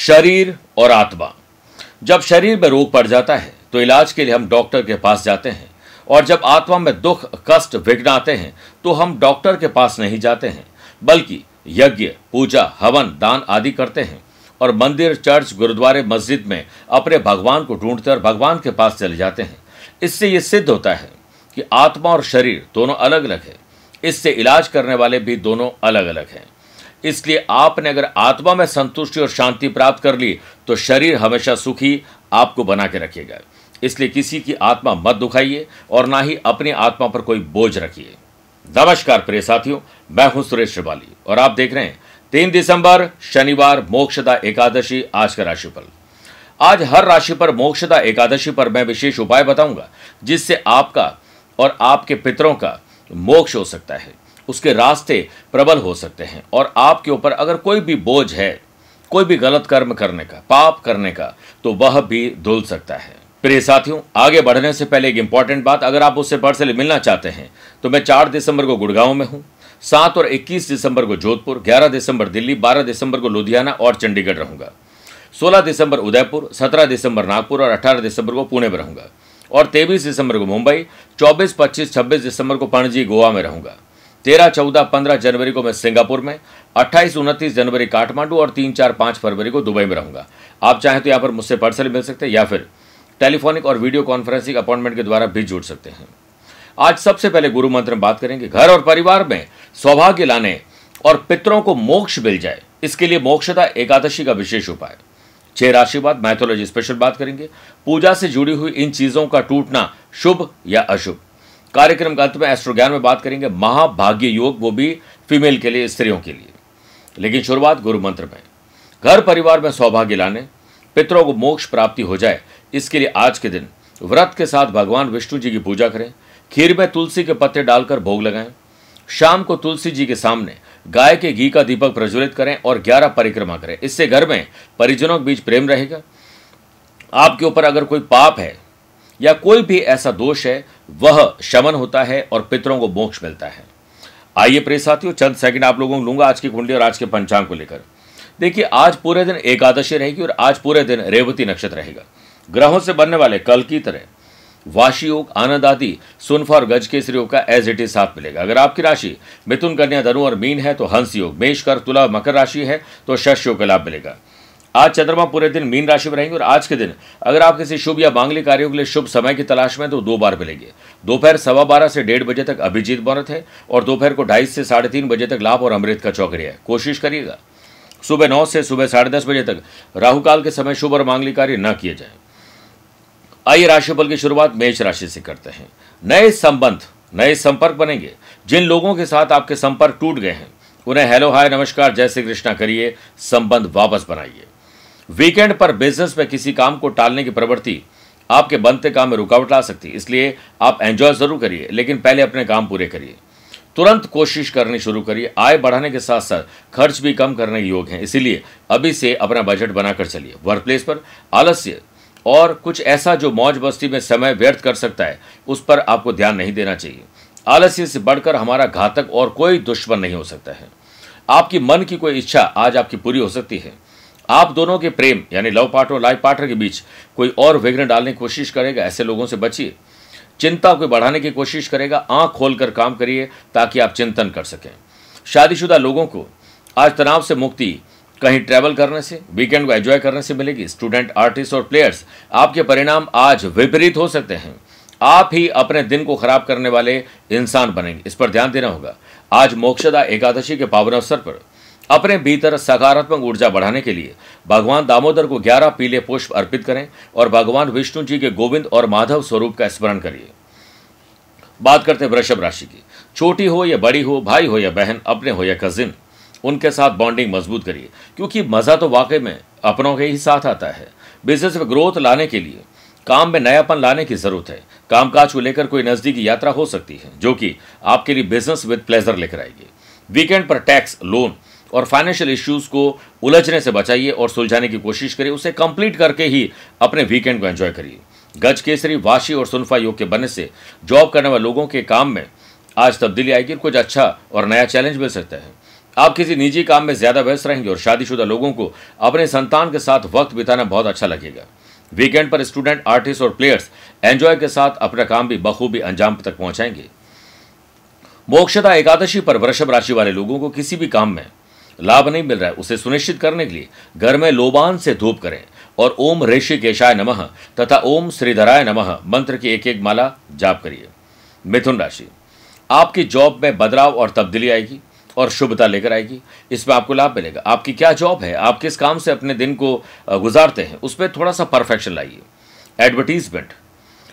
शरीर और आत्मा। जब शरीर में रोग पड़ जाता है तो इलाज के लिए हम डॉक्टर के पास जाते हैं। और जब आत्मा में दुख, कष्ट, विघ्न आते हैं तो हम डॉक्टर के पास नहीं जाते हैं, बल्कि यज्ञ, पूजा, हवन, दान आदि करते हैं और मंदिर, चर्च, गुरुद्वारे, मस्जिद में अपने भगवान को ढूंढते और भगवान के पास चले जाते हैं। इससे ये सिद्ध होता है कि आत्मा और शरीर दोनों अलग अलग है। इससे इलाज करने वाले भी दोनों अलग अलग हैं। इसलिए आपने अगर आत्मा में संतुष्टि और शांति प्राप्त कर ली तो शरीर हमेशा सुखी आपको बना के रखेगा इसलिए किसी की आत्मा मत दुखाइए और ना ही अपनी आत्मा पर कोई बोझ रखिए। नमस्कार प्रिय साथियों, मैं हूँ सुरेश श्रिवाली और आप देख रहे हैं तीन दिसंबर, शनिवार, मोक्षदा एकादशी, आज का राशिफल। आज हर राशि पर मोक्षदा एकादशी पर मैं विशेष उपाय बताऊँगा, जिससे आपका और आपके पितरों का मोक्ष हो सकता है। उसके रास्ते प्रबल हो सकते हैं। और आपके ऊपर अगर कोई भी बोझ है, कोई भी गलत कर्म करने का, पाप करने का तो वह भी धुल सकता है। प्रिय साथियों, आगे बढ़ने से पहले एक इंपॉर्टेंट बात, अगर आप उससे पर्सनली मिलना चाहते हैं तो मैं चार दिसंबर को गुड़गांव में हूँ, सात और इक्कीस दिसंबर को जोधपुर, ग्यारह दिसंबर दिल्ली, बारह दिसंबर को लुधियाना और चंडीगढ़ रहूँगा। सोलह दिसंबर उदयपुर, सत्रह दिसंबर नागपुर और अठारह दिसंबर को पुणे में रहूँगा। और तेईस दिसंबर को मुंबई, चौबीस, पच्चीस, छब्बीस दिसंबर को पणजी गोवा में रहूँगा। तेरह, चौदह, पंद्रह जनवरी को मैं सिंगापुर में, अट्ठाईस, उनतीस जनवरी काठमांडू और तीन, चार, पाँच फरवरी को दुबई में रहूँगा। आप चाहें तो यहाँ पर मुझसे पर्सनली मिल सकते हैं या फिर टेलीफोनिक और वीडियो कॉन्फ्रेंसिंग अपॉइंटमेंट के द्वारा भी जुड़ सकते हैं। आज सबसे पहले गुरु मंत्र में बात करेंगे। घर और परिवार में सौभाग्य लाने और पितरों को मोक्ष मिल जाए, इसके लिए मोक्षता एकादशी का विशेष उपाय। छह राशि बाद मैथोलॉजी स्पेशल बात करेंगे। पूजा से जुड़ी हुई इन चीज़ों का टूटना शुभ या अशुभ। कार्यक्रम का अंत में एस्ट्रो ज्ञान में बात करेंगे। महाभाग्य योग, वो भी फीमेल के लिए, स्त्रियों के लिए। लेकिन शुरुआत गुरु मंत्र में। घर परिवार में सौभाग्य लाने, पितरों को मोक्ष प्राप्ति हो जाए, इसके लिए आज के दिन व्रत के साथ भगवान विष्णु जी की पूजा करें। खीर में तुलसी के पत्ते डालकर भोग लगाएँ। शाम को तुलसी जी के सामने गाय के घी का दीपक प्रज्वलित करें और ग्यारह परिक्रमा करें। इससे घर में परिजनों के बीच प्रेम रहेगा। आपके ऊपर अगर कोई पाप है या कोई भी ऐसा दोष है वह शमन होता है और पितरों को मोक्ष मिलता है। आइए प्रिय साथियों, चंद सेकंड आप लोगों को लूँगा आज की कुंडली और आज के पंचांग को लेकर। देखिए, आज पूरे दिन एकादशी रहेगी और आज पूरे दिन रेवती नक्षत्र रहेगा। ग्रहों से बनने वाले कल की तरह वाशी योग, आनंद आदि, सुनफा और गज के योग का एज इट इज़ साथ मिलेगा। अगर आपकी राशि मिथुन, कन्या, धनु और मीन है तो हंस योग, मेष कर तुला, मकर राशि है तो शश योग का लाभ मिलेगा। आज चंद्रमा पूरे दिन मीन राशि में रहेंगे और आज के दिन अगर आप किसी शुभ या मांगलिक कार्यों के लिए शुभ समय की तलाश में तो दो बार मिलेंगे। दोपहर सवा बारह से डेढ़ बजे तक अभिजीत मुहूर्त है और दोपहर को ढाई से साढ़े तीन बजे तक लाभ और अमृत का चौकड़िया है। कोशिश करिएगा। सुबह नौ से सुबह साढ़े दस बजे तक राहुकाल के समय शुभ और मांगलिक कार्य न किए जाए। आइए राशिफल की शुरुआत मेष राशि से करते हैं। नए संबंध, नए संपर्क बनेंगे। जिन लोगों के साथ आपके संपर्क टूट गए हैं, उन्हें हेलो हाय नमस्कार जय श्री कृष्णा करिए, संबंध वापस बनाइए। वीकेंड पर बिज़नेस में किसी काम को टालने की प्रवृत्ति आपके बनते काम में रुकावट ला सकती है। इसलिए आप एंजॉय ज़रूर करिए, लेकिन पहले अपने काम पूरे करिए। तुरंत कोशिश करनी शुरू करिए। आय बढ़ाने के साथ साथ खर्च भी कम करने के योग हैं। इसीलिए अभी से अपना बजट बनाकर चलिए। वर्क प्लेस पर आलस्य और कुछ ऐसा जो मौज बस्ती में समय व्यर्थ कर सकता है, उस पर आपको ध्यान नहीं देना चाहिए। आलस्य से बढ़कर हमारा घातक और कोई दुश्मन नहीं हो सकता है। आपकी मन की कोई इच्छा आज आपकी पूरी हो सकती है। आप दोनों के प्रेम, यानी लव पार्टनर और लाइफ पार्टनर के बीच कोई और विघ्न डालने की कोशिश करेगा? ऐसे लोगों से बचिए। चिंता को बढ़ाने की कोशिश करेगा। आँख खोलकर काम करिए ताकि आप चिंतन कर सकें। शादीशुदा लोगों को आज तनाव से मुक्ति कहीं ट्रैवल करने से वीकेंड को एंजॉय करने से मिलेगी। स्टूडेंट आर्टिस्ट और प्लेयर्स आपके परिणाम आज विपरीत हो सकते हैं। आप ही अपने दिन को खराब करने वाले इंसान बनेंगे। इस पर ध्यान देना होगा। आज मोक्षदा एकादशी के पावन अवसर पर अपने भीतर सकारात्मक ऊर्जा बढ़ाने के लिए भगवान दामोदर को ग्यारह पीले पुष्प अर्पित करें और भगवान विष्णु जी के गोविंद और माधव स्वरूप का स्मरण करिए। बात करते हैं वृषभ राशि की। छोटी हो या बड़ी हो, भाई हो या बहन, अपने हो या कजिन उनके साथ बॉन्डिंग मज़बूत करिए, क्योंकि मज़ा तो वाकई में अपनों के ही साथ आता है। बिज़नेस में ग्रोथ लाने के लिए, काम में नयापन लाने की ज़रूरत है। कामकाज को लेकर कोई नज़दीकी यात्रा हो सकती है, जो कि आपके लिए बिज़नेस विद प्लेजर लेकर आएगी। वीकेंड पर टैक्स लोन और फाइनेंशियल इश्यूज़ को उलझने से बचाइए और सुलझाने की कोशिश करिए, उसे कंप्लीट करके ही अपने वीकेंड को एंजॉय करिए। गज केसरी, वाशी और सुनफा योग के बनने से जॉब करने वाले लोगों के काम में आज तब्दीली आएगी और कुछ अच्छा और नया चैलेंज मिल सकता है। आप किसी निजी काम में ज़्यादा व्यस्त रहेंगे और शादीशुदा लोगों को अपने संतान के साथ वक्त बिताना बहुत अच्छा लगेगा। वीकेंड पर स्टूडेंट आर्टिस्ट और प्लेयर्स एंजॉय के साथ अपना काम भी बखूबी अंजाम तक पहुंचाएँगे। मोक्षदा एकादशी पर वृषभ राशि वाले लोगों को किसी भी काम में लाभ नहीं मिल रहा है उसे सुनिश्चित करने के लिए घर में लोबान से धूप करें और ओम ऋषिकेशाय नमः तथा ओम श्रीधराय नमः मंत्र की एक एक माला जाप करिए। मिथुन राशि। आपकी जॉब में बदलाव और तब्दीली आएगी और शुभता लेकर आएगी। इसमें आपको लाभ मिलेगा। आपकी क्या जॉब है? आप किस काम से अपने दिन को गुजारते हैं? उस पर थोड़ा सा परफेक्शन लाइए। एडवर्टीजमेंट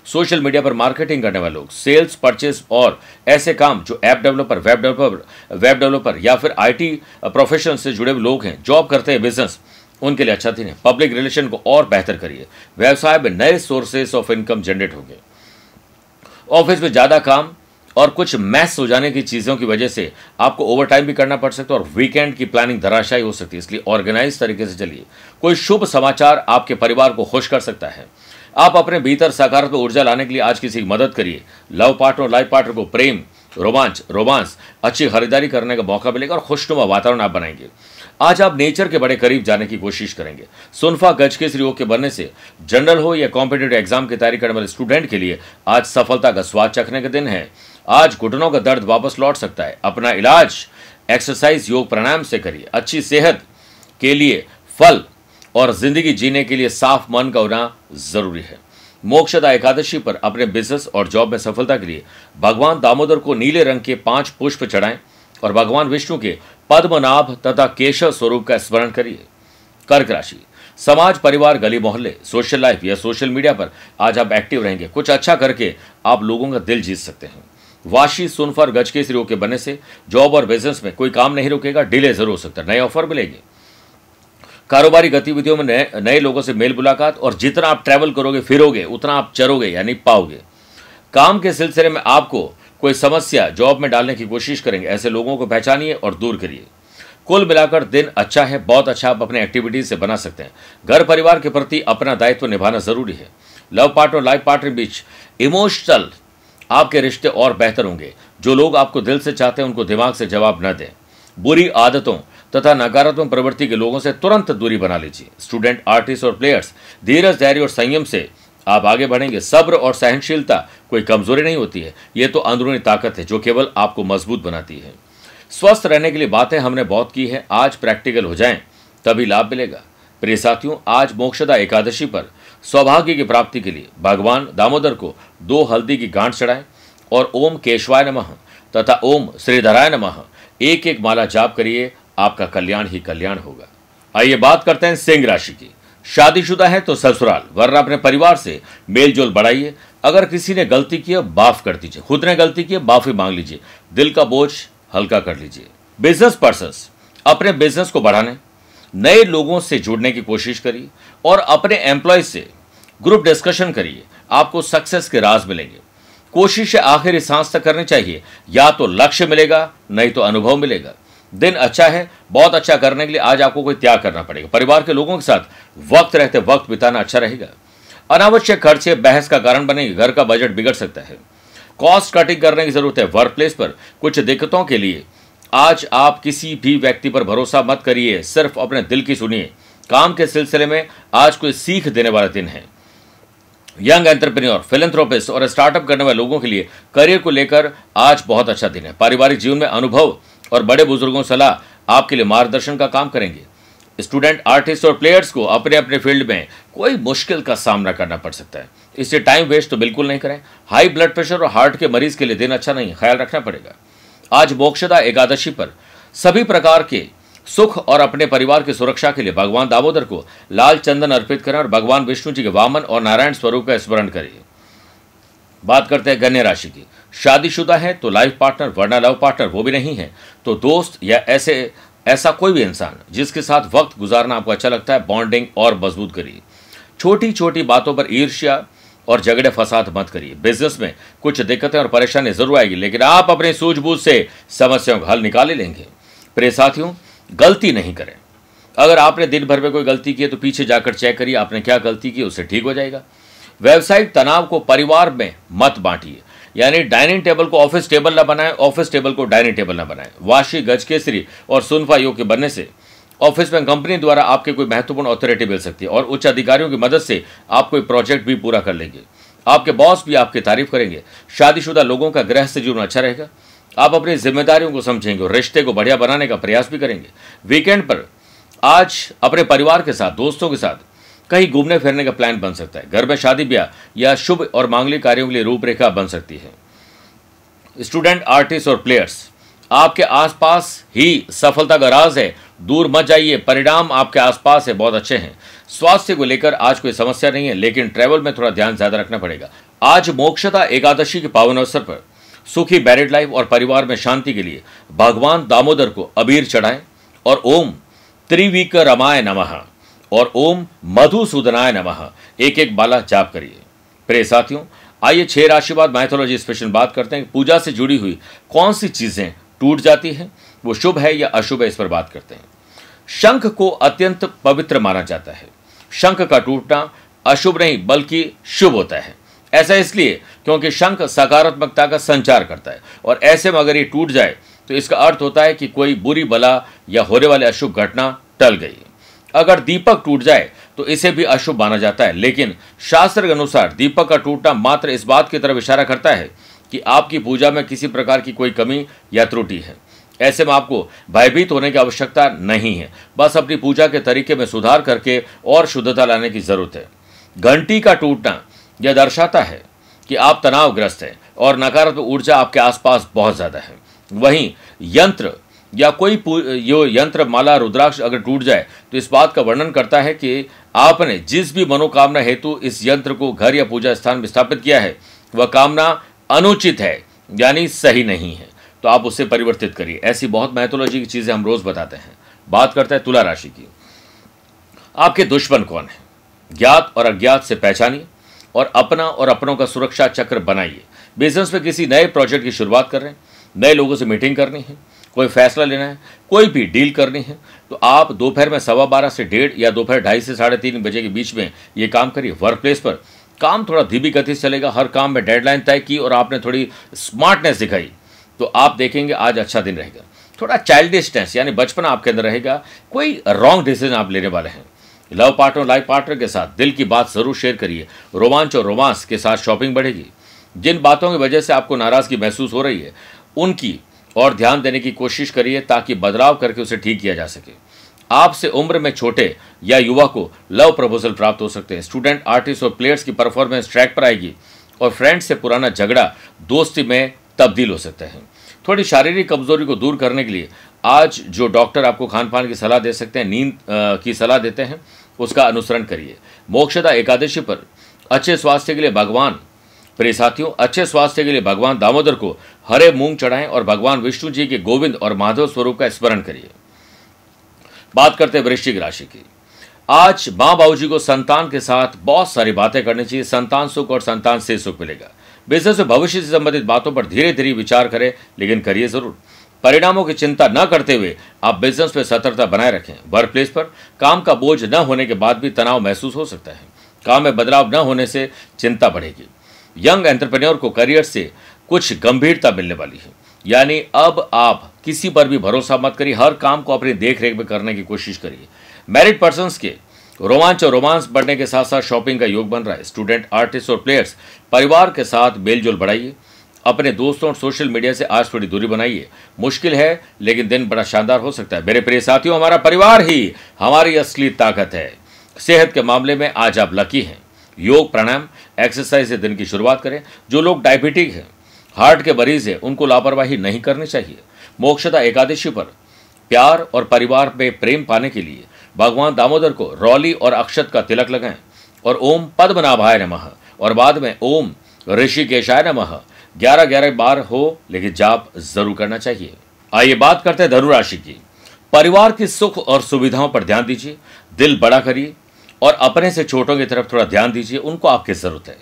सोशल मीडिया पर मार्केटिंग करने वाले लोग सेल्स परचेस और ऐसे काम जो app developer web developer web developer या फिर आईटी प्रोफेशन से जुड़े हुए लोग हैं जॉब करते हैं बिज़नेस उनके लिए अच्छा दिन है। पब्लिक रिलेशन को और बेहतर करिए। व्यवसाय में नए सोर्सेस ऑफ़ इनकम जनरेट होंगे। ऑफ़िस में ज़्यादा काम और कुछ मैस हो जाने की चीज़ों की वजह से आपको ओवर टाइम भी करना पड़ सकता है और वीकेंड की प्लानिंग धराशायी हो सकती है। इसलिए ऑर्गेनाइज तरीके से चलिए। कोई शुभ समाचार आपके परिवार को खुश कर सकता है। आप अपने भीतर सकारात्मक ऊर्जा लाने के लिए आज किसी की मदद करिए। लव पार्टनर और लाइफ पार्टनर को प्रेम, रोमांच, रोमांस, अच्छी खरीदारी करने का मौका मिलेगा और खुशनुमा वातावरण आप बनाएँगे। आज आप नेचर के बड़े करीब जाने की कोशिश करेंगे। सुनफा गज के योग के बनने से जनरल हो या कॉम्पिटेटिव एग्ज़ाम की तैयारी करने वाले स्टूडेंट के लिए आज सफलता का स्वाद चखने का दिन है। आज घुटनों का दर्द वापस लौट सकता है। अपना इलाज, एक्सरसाइज, योग, प्राणायाम से करिए। अच्छी सेहत के लिए फल और ज़िंदगी जीने के लिए साफ़ मन का होना ज़रूरी है। मोक्षदा एकादशी पर अपने बिज़नेस और जॉब में सफलता के लिए भगवान दामोदर को नीले रंग के पाँच पुष्प चढ़ाएँ और भगवान विष्णु के पद्मनाभ तथा केशव स्वरूप का स्मरण करिए। कर्क राशि। समाज, परिवार, गली, मोहल्ले सोशल लाइफ या सोशल मीडिया पर आज आप एक्टिव रहेंगे। कुछ अच्छा करके आप लोगों का दिल जीत सकते हैं। वाशी, सुनफर गज के के बनने से जॉब और बिज़नेस में कोई काम नहीं रुकेगा। डिले ज़रूर हो सकता है। नए ऑफ़र मिलेंगे। कारोबारी गतिविधियों में नए नए लोगों से मेल मुलाकात और जितना आप ट्रैवल करोगे, फिरोगे, उतना आप चरोगे, यानी पाओगे। काम के सिलसिले में आपको कोई समस्या जॉब में डालने की कोशिश करेंगे, ऐसे लोगों को पहचानिए और दूर करिए। कुल मिलाकर दिन अच्छा है, बहुत अच्छा आप अपने एक्टिविटीज़ से बना सकते हैं। घर परिवार के प्रति अपना दायित्व निभाना ज़रूरी है। लव पार्ट और लाइफ पार्टनर बीच इमोशनल आपके रिश्ते और बेहतर होंगे। जो लोग आपको दिल से चाहते हैं, उनको दिमाग से जवाब न दें। बुरी आदतों तथा नकारात्मक प्रवृत्ति के लोगों से तुरंत दूरी बना लीजिए। स्टूडेंट आर्टिस्ट और प्लेयर्स धीरज, धैर्य और संयम से आप आगे बढ़ेंगे। सब्र और सहनशीलता कोई कमज़ोरी नहीं होती है। ये तो अंदरूनी ताकत है जो केवल आपको मज़बूत बनाती है। स्वस्थ रहने के लिए बातें हमने बहुत की है। आज प्रैक्टिकल हो जाएँ, तभी लाभ मिलेगा। प्रिय साथियों, आज मोक्षदा एकादशी पर सौभाग्य की प्राप्ति के लिए भगवान दामोदर को दो हल्दी की गांठ चढ़ाएँ और ओम केशवाय नमः तथा ओम श्रीधराय नमः एक एक माला जाप करिए। आपका कल्याण ही कल्याण होगा। आइए बात करते हैं सिंह राशि की। शादीशुदा है तो ससुराल, वरना अपने परिवार से मेल जोल बढ़ाइए। अगर किसी ने गलती की माफ़ कर दीजिए। खुद ने गलती की माफ़ी मांग लीजिए। दिल का बोझ हल्का कर लीजिए। बिज़नेस पर्सन अपने बिज़नेस को बढ़ाने। नए लोगों से जुड़ने की कोशिश करिए और अपने एम्प्लॉय से ग्रुप डिस्कशन करिए। आपको सक्सेस के राज मिलेंगे। कोशिश आखिरी सांस तक करनी चाहिए। या तो लक्ष्य मिलेगा, नहीं तो अनुभव मिलेगा। दिन अच्छा है, बहुत अच्छा करने के लिए आज आपको कोई त्याग करना पड़ेगा। परिवार के लोगों के साथ वक्त रहते वक्त बिताना अच्छा रहेगा। अनावश्यक खर्चे, बहस का कारण बनेंगे, घर का बजट बिगड़ सकता है। कॉस्ट कटिंग करने की ज़रूरत है वर्क प्लेस पर। कुछ दिक्कतों के लिए आज आप किसी भी व्यक्ति पर भरोसा मत करिए, सिर्फ़ अपने दिल की सुनिए। काम के सिलसिले में आज कोई सीख देने वाला दिन है। यंग एंटरप्रेन्योर, फिलेंथ्रोपिस्ट और स्टार्टअप करने वाले लोगों के लिए करियर को लेकर आज बहुत अच्छा दिन है। पारिवारिक जीवन में अनुभव और बड़े बुज़ुर्गों सलाह आपके लिए मार्गदर्शन का काम करेंगे। स्टूडेंट, आर्टिस्ट और प्लेयर्स को अपने अपने फ़ील्ड में कोई मुश्किल का सामना करना पड़ सकता है। इससे टाइम वेस्ट तो बिल्कुल नहीं करें। हाई ब्लड प्रेशर और हार्ट के मरीज़ के लिए दिन अच्छा नहीं ख्याल रखना पड़ेगा। आज मोक्षदा एकादशी पर सभी प्रकार के सुख और अपने परिवार की सुरक्षा के लिए भगवान दामोदर को लाल चंदन अर्पित करें और भगवान विष्णु जी के वामन और नारायण स्वरूप का स्मरण करिए बात करते हैं कन्या राशि की। शादीशुदा है तो लाइफ पार्टनर, वरना लव पार्टनर वो भी नहीं है। तो दोस्त या ऐसे, ऐसा कोई भी इंसान जिसके साथ वक्त गुजारना आपको अच्छा लगता है, बॉन्डिंग और मज़बूत करिए। छोटी छोटी बातों पर ईर्ष्या और झगड़े फसाद मत करिए। बिज़नेस में कुछ दिक्कतें और परेशानी ज़रूर आएगी, लेकिन आप अपने सूझबूझ से समस्याओं का हल निकाले लेंगे। प्रिय साथियों गलती नहीं करें। अगर आपने दिन भर में कोई गलती की है तो पीछे जाकर चेक करिए, आपने क्या गलती की, उससे ठीक हो जाएगा। व्यावसायिक तनाव को परिवार में मत बांटिए। यानी डाइनिंग टेबल को ऑफ़िस टेबल ना बनाए, ऑफ़िस टेबल को डाइनिंग टेबल ना बनाए। वाशी गज केसरी और सुनफा योग के बनने से ऑफ़िस में कंपनी द्वारा आपके कोई महत्वपूर्ण अथॉरिटी मिल सकती है और उच्च अधिकारियों की मदद से आप कोई प्रोजेक्ट भी पूरा कर लेंगे। आपके बॉस भी आपकी तारीफ़ करेंगे। शादीशुदा लोगों का गृह से जीवन अच्छा रहेगा। आप अपनी जिम्मेदारियों को समझेंगे और रिश्ते को बढ़िया बनाने का प्रयास भी करेंगे। वीकेंड पर आज अपने परिवार के साथ, दोस्तों के साथ कहीं घूमने फिरने का प्लान बन सकता है। घर में शादी ब्याह या शुभ और मांगलिक कार्यों के लिए रूपरेखा बन सकती है। स्टूडेंट आर्टिस्ट और प्लेयर्स आपके आसपास ही सफलता का राज है। दूर मत जाइए, परिणाम आपके आसपास है बहुत अच्छे हैं। स्वास्थ्य को लेकर आज कोई समस्या नहीं है, लेकिन ट्रैवल में थोड़ा ध्यान ज़्यादा रखना पड़ेगा। आज मोक्षता एकादशी के पावन अवसर पर सुखी मैरिड लाइफ और परिवार में शांति के लिए भगवान दामोदर को अबीर चढ़ाएँ और ओम त्रिवीक रमाय नमः और ओम मधुसूदनाय नमः। एक एक बाला जाप करिए। प्रिय साथियों, आइए छह राशि बाद मैथोलॉजी स्पेशल बात करते हैं पूजा से जुड़ी हुई कौन सी चीज़ें टूट जाती हैं, वो शुभ है या अशुभ है, इस पर बात करते हैं। शंख को अत्यंत पवित्र माना जाता है। शंख का टूटना अशुभ नहीं, बल्कि शुभ होता है। ऐसा इसलिए क्योंकि शंख सकारात्मकता का संचार करता है और ऐसे में अगर ये टूट जाए तो इसका अर्थ होता है कि कोई बुरी बला या होने वाली अशुभ घटना टल गई। अगर दीपक टूट जाए तो इसे भी अशुभ माना जाता है। लेकिन शास्त्र के अनुसार दीपक का टूटना मात्र इस बात की तरफ़ इशारा करता है कि आपकी पूजा में किसी प्रकार की कोई कमी या त्रुटि है। ऐसे में आपको भयभीत होने की आवश्यकता नहीं है। बस अपनी पूजा के तरीके में सुधार करके और शुद्धता लाने की ज़रूरत है। घंटी का टूटना यह दर्शाता है कि आप तनावग्रस्त हैं और नकारात्मक ऊर्जा आपके आसपास बहुत ज़्यादा है। वहीं यंत्र या कोई यो यंत्र माला रुद्राक्ष अगर टूट जाए तो इस बात का वर्णन करता है कि आपने जिस भी मनोकामना हेतु इस यंत्र को घर या पूजा स्थान में स्थापित किया है, वह कामना अनुचित है, यानी सही नहीं है। तो आप उसे परिवर्तित करिए। ऐसी बहुत मैथोलॉजी की चीज़ें हम रोज बताते हैं। बात करते हैं तुला राशि की। आपके दुश्मन कौन है? ज्ञात और अज्ञात से पहचानिए। और अपना और अपनों का सुरक्षा चक्र बनाइए। बिज़नेस में किसी नए प्रोजेक्ट की शुरुआत कर रहे हैं, नए लोगों से मीटिंग करनी है, कोई फैसला लेना है, कोई भी डील करनी है तो आप दोपहर में सवा बारह से डेढ़ या दोपहर ढाई से साढ़े तीन बजे के बीच में ये काम करिए। वर्क प्लेस पर काम थोड़ा धीमी गति से चलेगा, हर काम में डेडलाइन तय की और आपने थोड़ी स्मार्टनेस दिखाई तो आप देखेंगे आज अच्छा दिन रहेगा। थोड़ा चाइल्डिशनेस यानी बचपन आपके अंदर रहेगा, कोई रॉन्ग डिसीज़न आप लेने वाले हैं। लव पार्टनर, लाइफ पार्टनर के साथ दिल की बात ज़रूर शेयर करिए। रोमांच और रोमांस के साथ शॉपिंग बढ़ेगी। जिन बातों की वजह से आपको नाराज़गी महसूस हो रही है, उनकी और ध्यान देने की कोशिश करिए ताकि बदलाव करके उसे ठीक किया जा सके। आपसे उम्र में छोटे या युवा को लव प्रपोजल प्राप्त हो सकते हैं। स्टूडेंट, आर्टिस्ट और प्लेयर्स की परफॉर्मेंस ट्रैक पर आएगी और फ्रेंड से पुराना झगड़ा दोस्ती में तब्दील हो सकते हैं। थोड़ी शारीरिक कमज़ोरी को दूर करने के लिए आज जो डॉक्टर आपको खान पान की सलाह दे सकते हैं, नींद की सलाह देते हैं उसका अनुसरण करिए। मोक्षदा एकादशी पर अच्छे स्वास्थ्य के लिए भगवान, प्रिय साथियों, अच्छे स्वास्थ्य के लिए भगवान दामोदर को हरे मूंग चढ़ाएँ और भगवान विष्णु जी के गोविंद और माधव स्वरूप का स्मरण करिए। बात करते हैं वृश्चिक राशि की। आज माँ बाबू जी को संतान के साथ बहुत सारी बातें करनी चाहिए। संतान सुख और संतान से सुख मिलेगा। बिज़नेस में भविष्य से संबंधित बातों पर धीरे धीरे विचार करें, लेकिन करिए ज़रूर। परिणामों की चिंता न करते हुए आप बिज़नेस में सतर्कता बनाए रखें। वर्क प्लेस पर काम का बोझ न होने के बाद भी तनाव महसूस हो सकता है। काम में बदलाव न होने से चिंता बढ़ेगी। यंग एंटरप्रेन्योर को करियर से कुछ गंभीरता मिलने वाली है। यानी अब आप किसी पर भी भरोसा मत करिए। हर काम को अपनी देख रेख में करने की कोशिश करिए। मैरिड पर्सन के रोमांच और रोमांस बढ़ने के साथ साथ शॉपिंग का योग बन रहा है। स्टूडेंट आर्टिस्ट और प्लेयर्स परिवार के साथ मेलजोल बढ़ाइए। अपने दोस्तों और सोशल मीडिया से आज थोड़ी दूरी बनाइए। मुश्किल है, लेकिन दिन बड़ा शानदार हो सकता है। मेरे प्रिय साथियों, हमारा परिवार ही हमारी असली ताकत है। सेहत के मामले में आज आप लकी हैं। योग प्राणायाम, एक्सरसाइज से दिन की शुरुआत करें। जो लोग डायबिटिक हैं, हार्ट के मरीज़ हैं, उनको लापरवाही नहीं करनी चाहिए। मोक्षता एकादशी पर प्यार और परिवार में प्रेम पाने के लिए भगवान दामोदर को रौली और अक्षत का तिलक लगाएँ और ओम पद्मनाभाय नमः और बाद में ओम ऋषिकेशाय नमः। ग्यारह ग्यारह बार हो, लेकिन जाप ज़रूर करना चाहिए। आइए बात करते हैं धनुराशि की। परिवार की सुख और सुविधाओं पर ध्यान दीजिए, दिल बड़ा करिए, और अपने से छोटों की तरफ़ थोड़ा ध्यान दीजिए, उनको आपकी ज़रूरत है।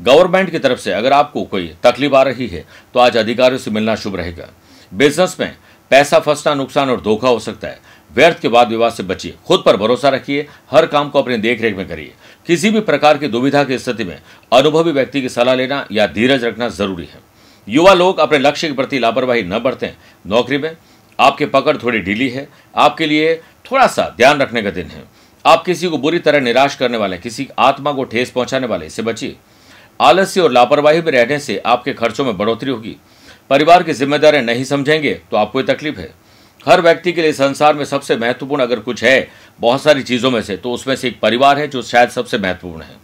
गवर्नमेंट की तरफ़ से अगर आपको कोई तकलीफ़ आ रही है तो आज अधिकारियों से मिलना शुभ रहेगा। बिज़नेस में पैसा फंसना, नुकसान और धोखा हो सकता है। व्यर्थ के बाद विवाद से बचिए। खुद पर भरोसा रखिए, हर काम को अपनी देखरेख में करिए। किसी भी प्रकार की दुविधा की स्थिति में अनुभवी व्यक्ति की सलाह लेना या धीरज रखना ज़रूरी है। युवा लोग अपने लक्ष्य के प्रति लापरवाही न बरतें। नौकरी में आपकी पकड़ थोड़ी ढीली है। आपके लिए थोड़ा सा ध्यान रखने का दिन है। आप किसी को बुरी तरह निराश करने वाले, किसी आत्मा को ठेस पहुँचाने वाले इससे बचिए। आलस्य और लापरवाही में रहने से आपके खर्चों में बढ़ोतरी होगी। परिवार की जिम्मेदारियाँ नहीं समझेंगे तो आपको तकलीफ़ है। हर व्यक्ति के लिए संसार में सबसे महत्वपूर्ण अगर कुछ है, बहुत सारी चीज़ों में से तो उसमें से एक परिवार है जो शायद सबसे महत्वपूर्ण है।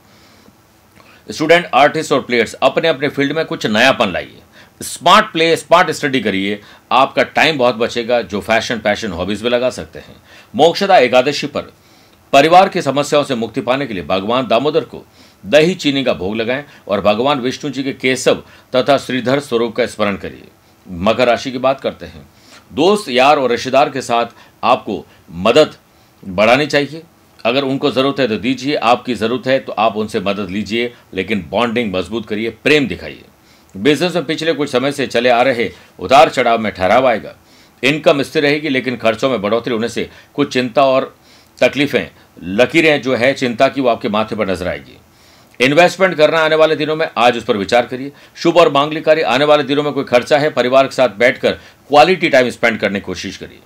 स्टूडेंट आर्टिस्ट और प्लेयर्स अपने अपने फ़ील्ड में कुछ नयापन लाइए। स्मार्ट प्ले स्मार्ट स्टडी करिए। आपका टाइम बहुत बचेगा, जो फ़ैशन पैशन हॉबीज में लगा सकते हैं। मोक्षदा एकादशी पर, परिवार की समस्याओं से मुक्ति पाने के लिए भगवान दामोदर को दही चीनी का भोग लगाएँ और भगवान विष्णु जी के केशव तथा श्रीधर स्वरूप का स्मरण करिए। मकर राशि की बात करते हैं। दोस्त यार और रिश्तेदार के साथ आपको मदद बढ़ानी चाहिए। अगर उनको ज़रूरत है तो दीजिए, आपकी ज़रूरत है तो आप उनसे मदद लीजिए, लेकिन बॉन्डिंग मज़बूत करिए, प्रेम दिखाइए। बिज़नेस में पिछले कुछ समय से चले आ रहे उतार चढ़ाव में ठहराव आएगा। इनकम स्थिर रहेगी, लेकिन खर्चों में बढ़ोतरी होने से कुछ चिंता और तकलीफें लकीरें जो है चिंता की वो आपके माथे पर नज़र आएगी। इन्वेस्टमेंट करना आने वाले दिनों में आज उस पर विचार करिए। शुभ और मांगलिक कार्य आने वाले दिनों में कोई खर्चा है, परिवार के साथ बैठकर क्वालिटी टाइम स्पेंड करने की कोशिश करिए।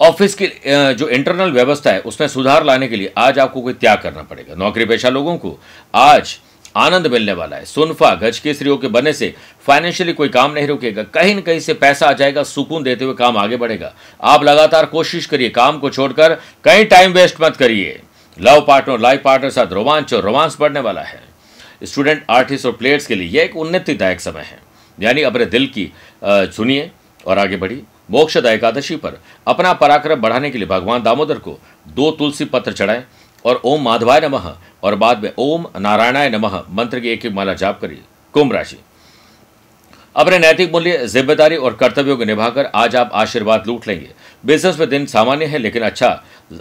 ऑफ़िस की जो इंटरनल व्यवस्था है, उसमें सुधार लाने के लिए आज आपको कोई त्याग करना पड़ेगा। नौकरी पेशा लोगों को आज आनंद मिलने वाला है। सुनफा गज केसरियों के बनने से फाइनेंशियली कोई काम नहीं रुकेगा। कहीं न कहीं से पैसा आ जाएगा, सुकून देते हुए काम आगे बढ़ेगा। आप लगातार कोशिश करिए, काम को छोड़कर कहीं टाइम वेस्ट मत करिए। लव पार्टनर लाइफ पार्टनर साथ रोमांच और रोमांस बढ़ने वाला है। स्टूडेंट आर्टिस्ट और प्लेयर्स के लिए यह एक उन्नतिदायक समय है। यानी अपने दिल की सुनिए और आगे बढ़ी मोक्षदा एकादशी पर अपना पराक्रम बढ़ाने के लिए भगवान दामोदर को दो तुलसी पत्र चढ़ाएँ और ओम माधवाय नमः और बाद में ओम नारायणाय नमः मंत्र की एक एक माला जाप करिए। कुंभ राशि। अपने नैतिक मूल्य, ज़िम्मेदारी और कर्तव्यों को निभाकर आज आप आशीर्वाद लूट लेंगे। बिज़नेस में दिन सामान्य है, लेकिन अच्छा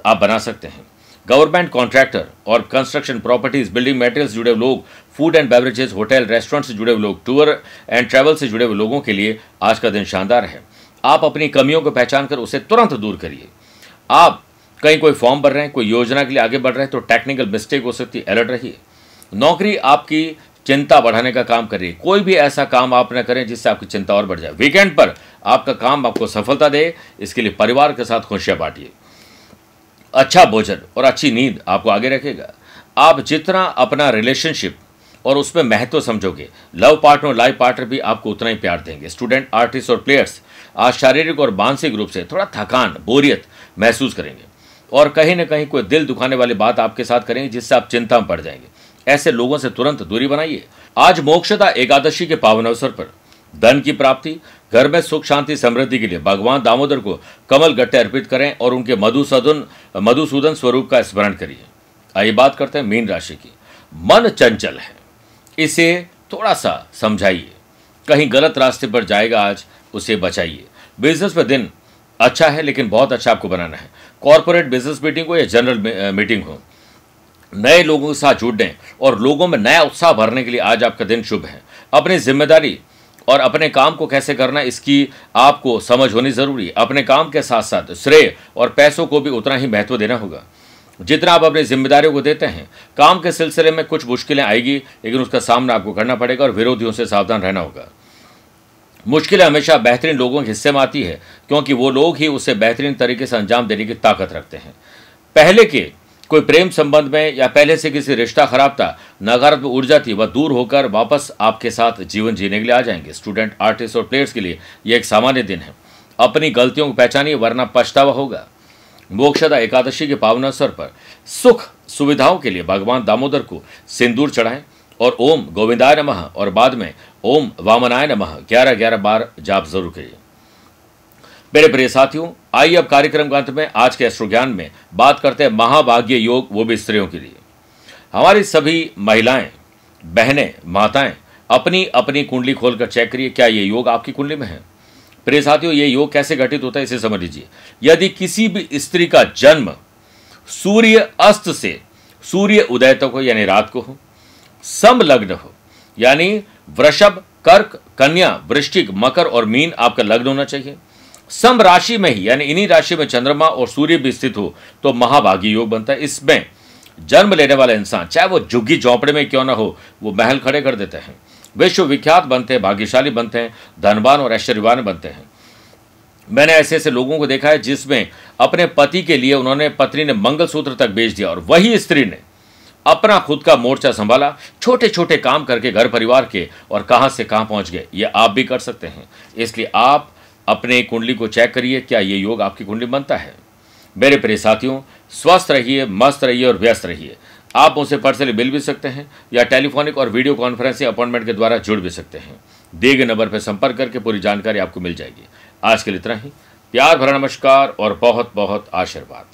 आप बना सकते हैं। गवर्नमेंट कॉन्ट्रैक्टर और कंस्ट्रक्शन प्रॉपर्टीज़, बिल्डिंग मटेरियल्स जुड़े हुए लोग food and beverages hotel restaurant से जुड़े हुए लोग टूर एंड ट्रैवल से जुड़े हुए लोगों के लिए आज का दिन शानदार है। आप अपनी कमियों को पहचान कर उसे तुरंत दूर करिए। आप कहीं कोई फॉर्म भर रहे हैं, कोई योजना के लिए आगे बढ़ रहे हैं तो टेक्निकल मिस्टेक हो सकती है अलर्ट रहिए। नौकरी आपकी चिंता बढ़ाने का काम करिए कोई भी ऐसा काम आप न करें जिससे आपकी चिंता और बढ़ जाए। वीकेंड पर आपका काम आपको सफलता दे, इसके लिए परिवार के साथ खुशियाँ बांटिए। अच्छा भोजन और अच्छी नींद आपको आगे रखेगा। आप जितना अपना रिलेशनशिप और उसमें महत्व समझोगे लव पार्टनर और लाइफ पार्टनर भी आपको उतना ही प्यार देंगे। स्टूडेंट आर्टिस्ट और प्लेयर्स आज शारीरिक और मानसिक रूप से थोड़ा थकान, बोरियत महसूस करेंगे और कहीं ना कहीं कोई दिल दुखाने वाली बात आपके साथ करेंगे जिससे आप चिंता में पड़ जाएँगे। ऐसे लोगों से तुरंत दूरी बनाइए। आज मोक्षता एकादशी के पावन अवसर पर धन की प्राप्ति घर में सुख, शांति, समृद्धि के लिए। भगवान दामोदर को कमल गट्टे अर्पित करें और उनके मधुसूदन मधुसूदन स्वरूप का स्मरण करिए। आइए बात करते हैं मीन राशि की। मन चंचल है। इसे थोड़ा सा समझाइए। कहीं गलत रास्ते पर जाएगा आज, उसे बचाइए। बिज़नेस में दिन अच्छा है, लेकिन बहुत अच्छा आपको बनाना है। कॉरपोरेट बिज़नेस मीटिंग हो या जनरल मीटिंग हो, नए लोगों के साथ जुड़ने और लोगों में नया उत्साह भरने के लिए आज आपका दिन शुभ है। अपनी ज़िम्मेदारी और अपने काम को कैसे करना इसकी आपको समझ होनी ज़रूरी है। अपने काम के साथ साथ श्रेय और पैसों को भी उतना ही महत्व देना होगा। जितना आप अपनी जिम्मेदारियों को देते हैं, काम के सिलसिले में कुछ मुश्किलें आएगी, लेकिन उसका सामना आपको करना पड़ेगा और विरोधियों से सावधान रहना होगा। मुश्किलें हमेशा बेहतरीन लोगों के हिस्से में आती है, क्योंकि वो लोग ही उसे बेहतरीन तरीके से अंजाम देने की ताकत रखते हैं। पहले के कोई प्रेम संबंध में या पहले से किसी रिश्ता खराब था, नकारात्मक ऊर्जा थी, वह दूर होकर वापस आपके साथ जीवन जीने के लिए आ जाएँगे। स्टूडेंट आर्टिस्ट और प्लेयर्स के लिए यह एक सामान्य दिन है। अपनी गलतियों को पहचानिए, वरना पछतावा होगा। मोक्षदा एकादशी के पावन अवसर पर सुख सुविधाओं के लिए भगवान दामोदर को सिंदूर चढ़ाएँ और ओम गोविंदाय नमः और बाद में ओम वामनाय नमः। ग्यारह ग्यारह बार जाप ज़रूर करिए। मेरे प्रिय साथियों, आइए अब कार्यक्रम के अंत में आज के अश्रु ज्ञान में बात करते हैं महाभाग्य योग, वो भी स्त्रियों के लिए। हमारी सभी महिलाएँ, बहनें, माताएँ अपनी अपनी कुंडली खोलकर चेक करिए, क्या ये योग आपकी कुंडली में है? प्रिय साथियों, ये योग कैसे घटित होता है, इसे समझ लीजिए। यदि किसी भी स्त्री का जन्म सूर्य अस्त से सूर्य उदय तक हो, यानी रात को हो, समलग्न हो, यानी वृषभ, कर्क, कन्या, वृश्चिक, मकर और मीन आपका लग्न होना चाहिए सम राशि में ही, यानी इन्हीं राशि में चंद्रमा और सूर्य भी स्थित हो तो महाभागी योग बनता है। इसमें जन्म लेने वाला इंसान, चाहे वो झुग्गी झोंपड़े में क्यों ना हो, वो महल खड़े कर देते हैं। विश्वविख्यात बनते हैं, भाग्यशाली बनते हैं, धनवान और ऐश्वर्यवान बनते हैं। मैंने ऐसे ऐसे लोगों को देखा है, जिसमें अपने पति के लिए उन्होंने, पत्नी ने मंगलसूत्र तक बेच दिया, और वही स्त्री ने अपना खुद का मोर्चा संभाला छोटे छोटे काम करके घर परिवार के, और कहाँ से कहाँ पहुँच गए, ये आप भी कर सकते हैं। इसलिए आप अपने कुंडली को चेक करिए, क्या ये योग आपकी कुंडली बनता है? मेरे प्रिय साथियों, स्वस्थ रहिए, मस्त रहिए और व्यस्त रहिए। आप मुझसे पर्सनली मिल भी सकते हैं या टेलीफोनिक और वीडियो कॉन्फ्रेंसिंग अपॉइंटमेंट के द्वारा जुड़ भी सकते हैं। दिए गए नंबर पर संपर्क करके पूरी जानकारी आपको मिल जाएगी। आज के लिए इतना ही। प्यार भरा नमस्कार और बहुत बहुत आशीर्वाद।